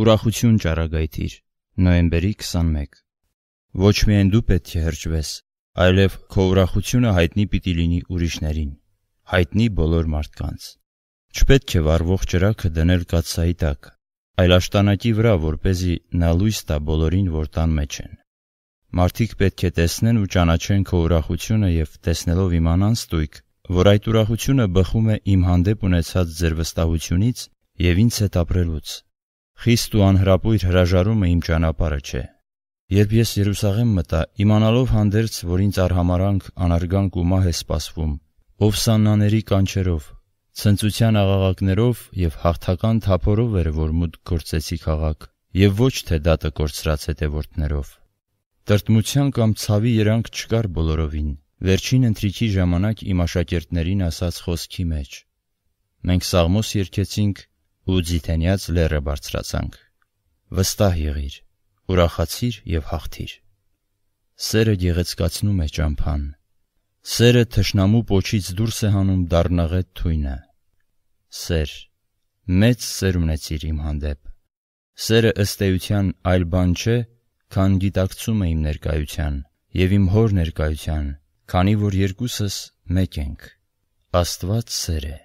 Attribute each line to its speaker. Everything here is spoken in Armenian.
Speaker 1: Ուրախություն ճառագայթիր։ Նոյեմբերի 21 Ոչ միայն դու պետք է հրճվես, այլև քո ուրախությունը հայտնի պիտի լինի ուրիշներին, հայտնի բոլոր մարդկանց։ Չպետք է վառվող ճրագը դնել կաթսայի տակ, այլ աշտանակի վրա, որ เป զի նա լույս տա բոլորին, որ տան մեջ են։ Մարդիկ պետք է տեսնեն ու ճանաչեն քո ուրախությունը եւ տեսնելով իմանան ստույգ, որ այդ ուրախությունը բխում է իմ հանդեպ ունեցած ձեր վստահությունից եւ ինձ հետ ապրելուց։ Խիստ ու անհրապույր հրաժարումը իմ ճանապարհը չէ։ Երբ ես Երուսաղեմ մտա, իմանալով հանդերձ, որ ինձ արհամարանք, անարգանք ու մահ է սպասվում, ով սաննաների կանչերով, ցնծության աղաղակներով եւ հաղթական թափորով էր, որ մուտք գործեցի քաղաք, եւ ոչ թե դատը կորցրած հետևորդներով։ Տրտմության կամ ցավի երանգ չկար բոլորովին, Վերջին ընթրիքի ժամանակ իմ աշակերտներին ասած խոսքի մեջ։ Մենք Սաղմոս երգեցինք ու Ձիթենյաց լեռը բարձրացանք։ Վստահ եղիր, ուրախացիր եւ հաղթիր։ Սերը գեղեցկացնում է ճամփան։ Սերը թշնամու պոչից դուրս է հանում դառնաղետ թույնը։ Սեր, մեծ սեր ունեցիր իմ հանդեպ։ Սերը ըստ էության այլ բան չէ, քան գիտակցումը իմ ներկայության եւ իմ հոր ներկայության, քանի որ երկուսս մեկ ենք։ Աստված սեր է։